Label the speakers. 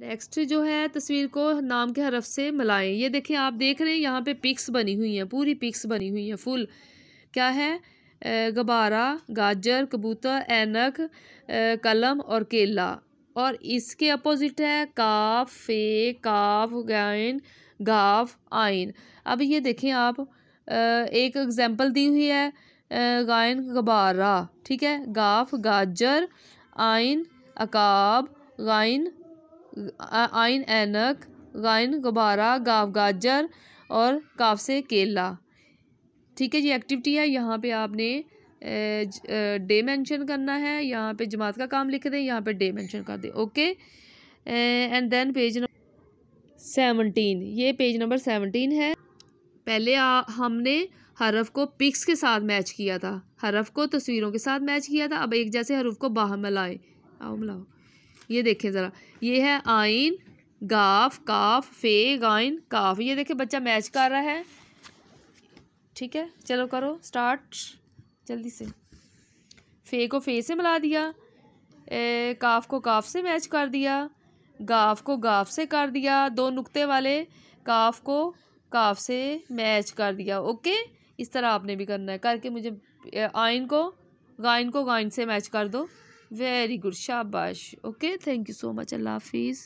Speaker 1: Next जो है, तस्वीर को नाम के हरफ से मिलाएँ। ये देखें, आप देख रहे हैं, यहाँ पे पिक्स बनी हुई हैं, पूरी पिक्स बनी हुई हैं, फुल। क्या है? गबारा, गाजर, कबूतर, ऐनक कलम और केला। और इसके अपोजिट है, काफ, फे, काफ गाइन गाफ, आइन। अब ये देखें आप एक एग्जांपल दी हुई है गायन गबारा। ठीक है? गाफ, गाजर, आइन, अकाब गाइन आइन ऐनक गाइन गुब्बारा गाव गाजर और काफ से केला। ठीक है जी एक्टिविटी है। यहाँ पे आपने डे मेंशन करना है। यहाँ पे जमात का काम लिख दें यहाँ पे डे मेंशन कर दें। Okay? And then page number seventeen ये पेज नंबर सेवनटीन है। पहले आ, हमने हरफ को पिक्स के साथ मैच किया था। हरफ को तस्वीरों के साथ मैच किया था। अब एक जैसे हरफ को बाहर मिलाए। आओ मिलाओ। ये देखें ज़रा। ये है आइन गाफ काफ फे गाइन काफ। ये देखें बच्चा मैच कर रहा है। ठीक है चलो करो स्टार्ट। जल्दी से। फे को फे से मिला दिया। ए, काफ को काफ से मैच कर दिया। गाफ को गाफ से कर दिया। दो नुक्ते वाले काफ को काफ से मैच कर दिया। ओके इस तरह आपने भी करना है। करके मुझे आइन को गाइन को गाइन से मैच कर दो। वेरी गुड शाबाश okay thank you so much अल्लाह हाफिज़